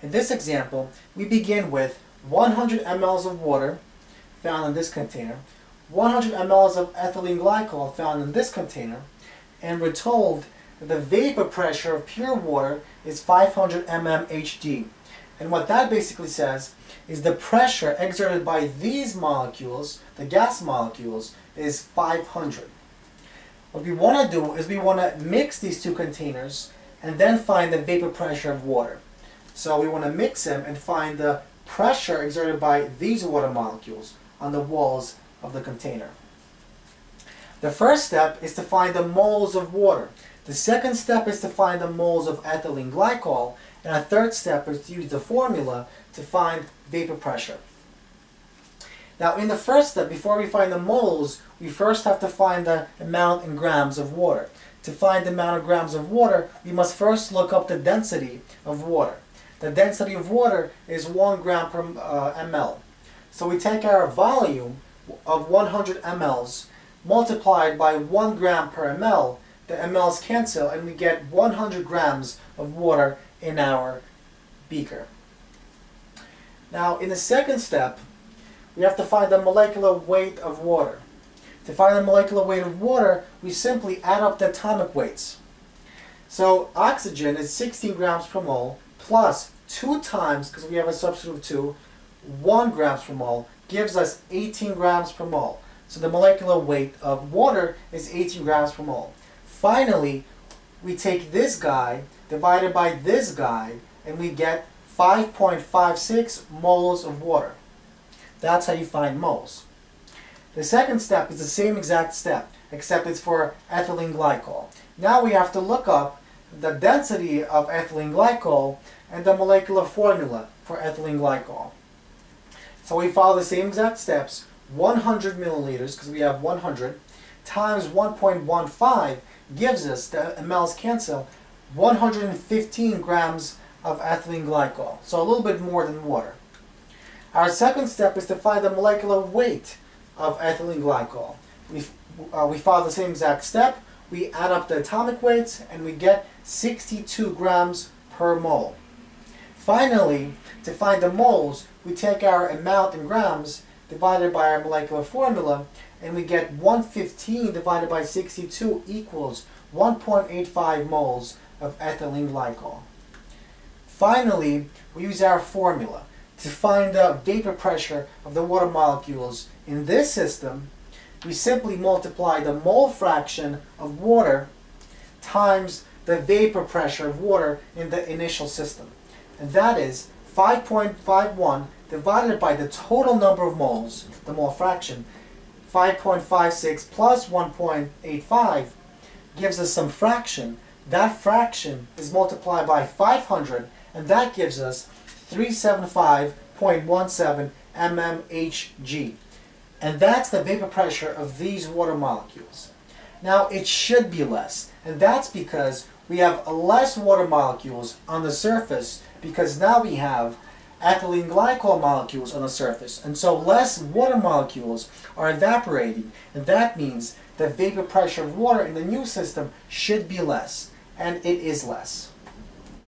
In this example, we begin with 100 mLs of water found in this container, 100 mLs of ethylene glycol found in this container, and we're told that the vapor pressure of pure water is 500 mmHg. And what that basically says is the pressure exerted by these molecules, the gas molecules, is 500. What we want to do is we want to mix these two containers and then find the vapor pressure of water. So we want to mix them and find the pressure exerted by these water molecules on the walls of the container. The first step is to find the moles of water. The second step is to find the moles of ethylene glycol. And a third step is to use the formula to find vapor pressure. Now in the first step, before we find the moles, we first have to find the amount in grams of water. To find the amount of grams of water, we must first look up the density of water. The density of water is 1 gram per uh, ml. So we take our volume of 100 mLs multiplied by 1 gram per ml, the mLs cancel and we get 100 grams of water in our beaker. Now in the second step, we have to find the molecular weight of water. To find the molecular weight of water, we simply add up the atomic weights. So oxygen is 16 grams per mole plus 2 times, because we have a substitute of 2, 1 grams per mole gives us 18 grams per mole. So the molecular weight of water is 18 grams per mole. Finally, we take this guy divided by this guy and we get 5.56 moles of water. That's how you find moles. The second step is the same exact step, except it's for ethylene glycol. Now we have to look up the density of ethylene glycol and the molecular formula for ethylene glycol. So we follow the same exact steps, 100 milliliters, because we have 100, times 1.15 gives us, the mLs cancel, 115 grams of ethylene glycol. So a little bit more than water. Our second step is to find the molecular weight of ethylene glycol. We, uh, we follow the same exact step. We add up the atomic weights and we get 62 grams per mole. Finally, to find the moles, we take our amount in grams divided by our molecular formula and we get 115 divided by 62 equals 1.85 moles of ethylene glycol. Finally, we use our formula to find the vapor pressure of the water molecules in this system. We simply multiply the mole fraction of water times the vapor pressure of water in the initial system. And that is 5.51 divided by the total number of moles, the mole fraction, 5.56 plus 1.85 gives us some fraction. That fraction is multiplied by 500 and that gives us 375.17 mmHg. And that's the vapor pressure of these water molecules. Now it should be less, and that's because we have less water molecules on the surface because now we have ethylene glycol molecules on the surface. And so less water molecules are evaporating, and that means the vapor pressure of water in the new system should be less, and it is less.